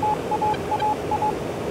どうぞ。